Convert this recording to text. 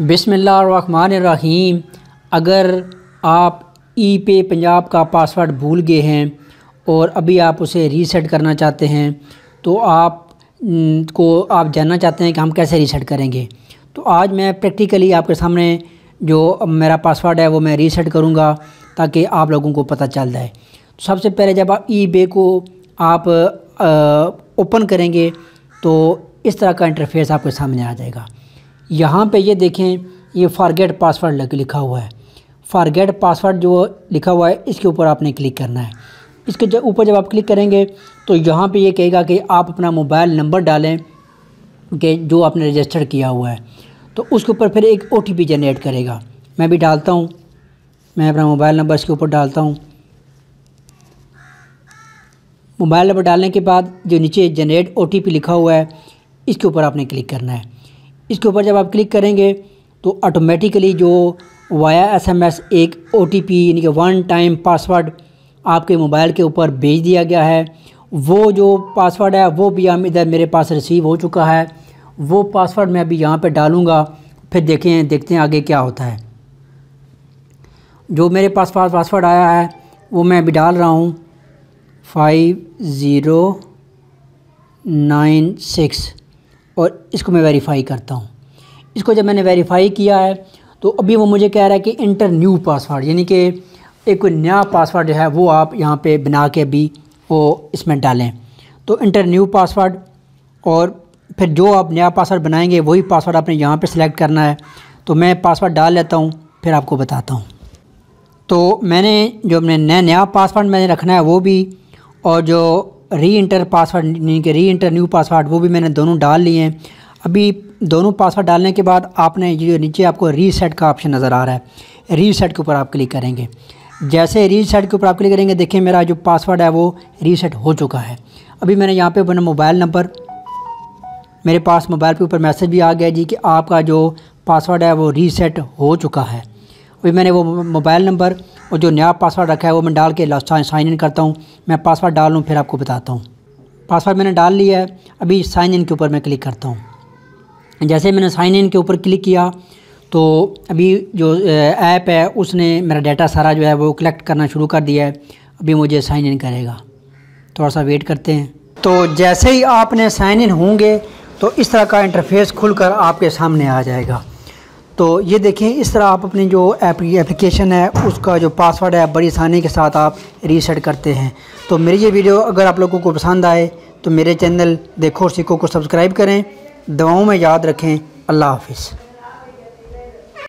बिसमीम अगर आप ई पे पंजाब का पासवर्ड भूल गए हैं और अभी आप उसे रीसेट करना चाहते हैं तो आप को आप जानना चाहते हैं कि हम कैसे रीसेट करेंगे। तो आज मैं प्रैक्टिकली आपके सामने जो मेरा पासवर्ड है, वो मैं रीसेट करूँगा ताकि आप लोगों को पता चल जाए। तो सबसे पहले जब आप ई बे को आप ओपन करेंगे तो इस तरह का इंटरफेस आपके सामने आ जाएगा। यहाँ पे ये देखें, ये फारगेट पासवर्ड लिखा हुआ है। फारगेट पासवर्ड जो लिखा हुआ है, इसके ऊपर आपने क्लिक करना है। इसके जब ऊपर जब आप क्लिक करेंगे तो यहाँ पे ये कहेगा कि आप अपना मोबाइल नंबर डालें, कि जो आपने रजिस्टर किया हुआ है। तो उसके ऊपर फिर एक ओटीपी जनरेट करेगा। मैं भी डालता हूँ। मैं अपना मोबाइल नंबर इसके ऊपर डालता हूँ। मोबाइल नंबर डालने के बाद जो नीचे जनरेट ओटीपी लिखा हुआ है, इसके ऊपर आपने क्लिक करना है। इसके ऊपर जब आप क्लिक करेंगे तो ऑटोमेटिकली जो वाया एसएमएस एक ओटीपी यानी कि वन टाइम पासवर्ड आपके मोबाइल के ऊपर भेज दिया गया है। वो जो पासवर्ड है, वो भी हम इधर मेरे पास रिसीव हो चुका है। वो पासवर्ड मैं अभी यहाँ पे डालूँगा। फिर देखें, देखते हैं आगे क्या होता है। जो मेरे पास पास पासवर्ड आया है, वो मैं अभी डाल रहा हूँ। फाइव ज़ीरो नाइन सिक्स और इसको मैं वेरीफाई करता हूँ। इसको जब मैंने वेरीफाई किया है तो अभी वो मुझे कह रहा है कि इंटर न्यू पासवर्ड यानी कि एक कोई नया पासवर्ड जो है, वो आप यहाँ पे बना के भी वो इसमें डालें। तो इंटर न्यू पासवर्ड और फिर जो आप नया पासवर्ड बनाएँगे, वही पासवर्ड आपने यहाँ पे सिलेक्ट करना है। तो मैं पासवर्ड डाल लेता हूँ, फिर आपको बताता हूँ। तो मैंने जो अपने नया नया पासवर्ड मैंने रखना है, वो भी और जो री इंटर पासवर्ड यानी कि री इंटर न्यू पासवर्ड वो भी मैंने दोनों डाल लिए हैं। अभी दोनों पासवर्ड डालने के बाद आपने जो नीचे आपको रीसेट का ऑप्शन नज़र आ रहा है। रीसेट के ऊपर आप क्लिक करेंगे। जैसे रीसेट के ऊपर आप क्लिक करेंगे, देखिए मेरा जो पासवर्ड है वो रीसेट हो चुका है। अभी मैंने यहाँ पे अपना मोबाइल नंबर मेरे पास मोबाइल के ऊपर मैसेज भी आ गया जी कि आपका जो पासवर्ड है वो रीसेट हो चुका है। अभी मैंने वो मोबाइल नंबर और जो नया पासवर्ड रखा है वो मैं डाल के साइन इन करता हूँ। मैं पासवर्ड डाल लूँ, फिर आपको बताता हूँ। पासवर्ड मैंने डाल लिया है, अभी साइन इन के ऊपर मैं क्लिक करता हूँ। जैसे मैंने साइन इन के ऊपर क्लिक किया तो अभी जो ऐप है, उसने मेरा डाटा सारा जो है वो कलेक्ट करना शुरू कर दिया है। अभी मुझे साइन इन करेगा। थोड़ा सा वेट करते हैं। तो जैसे ही आपने साइन इन होंगे तो इस तरह का इंटरफेस खुलकर आपके सामने आ जाएगा। तो ये देखें, इस तरह आप अपनी जो एप्लीकेशन है, उसका जो पासवर्ड है बड़ी आसानी के साथ आप रीसेट करते हैं। तो मेरी ये वीडियो अगर आप लोगों को पसंद आए तो मेरे चैनल देखो और सीखो को सब्सक्राइब करें। दवाओं में याद रखें। अल्लाह हाफिज़।